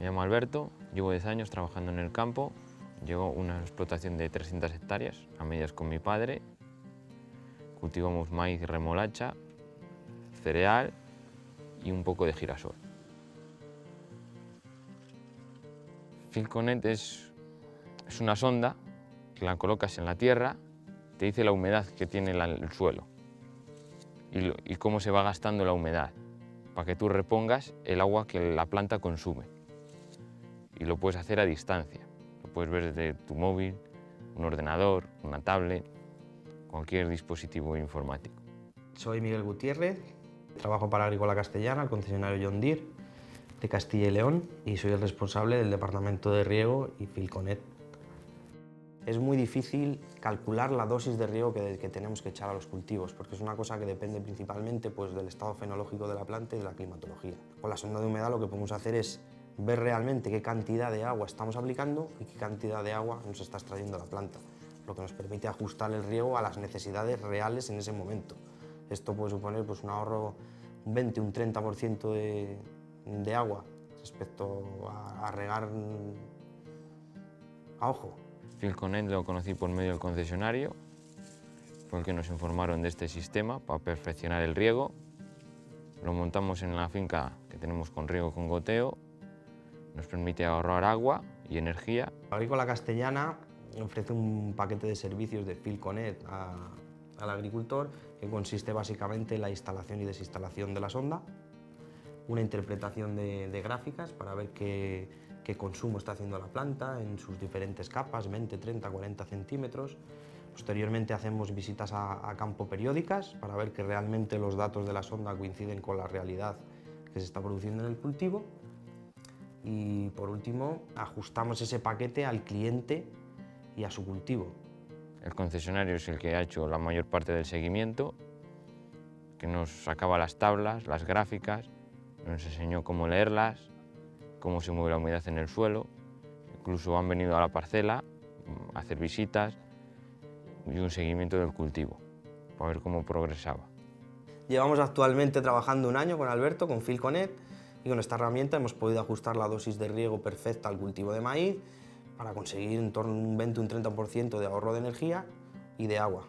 Me llamo Alberto, llevo 10 años trabajando en el campo. Llevo una explotación de 300 hectáreas, a medias con mi padre. Cultivamos maíz, remolacha, cereal y un poco de girasol. Filconet es, es una sonda que la colocas en la tierra, te dice la humedad que tiene el suelo y, y cómo se va gastando la humedad, para que tú repongas el agua que la planta consume. Y lo puedes hacer a distancia. Lo puedes ver desde tu móvil, un ordenador, una tablet, cualquier dispositivo informático. Soy Miguel Gutiérrez, trabajo para Agrícola Castellana, el concesionario John Deere de Castilla y León y soy el responsable del departamento de riego y Filconet. Es muy difícil calcular la dosis de riego que, que tenemos que echar a los cultivos porque es una cosa que depende principalmente pues, del estado fenológico de la planta y de la climatología. Con la sonda de humedad lo que podemos hacer es ver realmente qué cantidad de agua estamos aplicando y qué cantidad de agua nos está extrayendo la planta, lo que nos permite ajustar el riego a las necesidades reales en ese momento. Esto puede suponer pues, un ahorro un 20, un 30% de, de agua respecto a, a regar a ojo. Filconet lo conocí por medio del concesionario, fue el que nos informaron de este sistema para perfeccionar el riego. Lo montamos en la finca que tenemos con riego con goteo, nos permite ahorrar agua y energía. Agrícola Castellana ofrece un paquete de servicios de Filconet a- al agricultor que consiste básicamente en la instalación y desinstalación de la sonda, una interpretación de, de gráficas para ver qué, qué consumo está haciendo la planta en sus diferentes capas, 20, 30, 40 centímetros. Posteriormente hacemos visitas a, a campo periódicas para ver que realmente los datos de la sonda coinciden con la realidad que se está produciendo en el cultivo. Y por último, ajustamos ese paquete al cliente y a su cultivo. El concesionario es el que ha hecho la mayor parte del seguimiento, que nos sacaba las tablas, las gráficas, nos enseñó cómo leerlas, cómo se mueve la humedad en el suelo. Incluso han venido a la parcela mm, a hacer visitas y un seguimiento del cultivo, para ver cómo progresaba. Llevamos actualmente trabajando un año con Alberto, con Filconet, y con esta herramienta hemos podido ajustar la dosis de riego perfecta al cultivo de maíz para conseguir en torno a un 20 un 30% de ahorro de energía y de agua.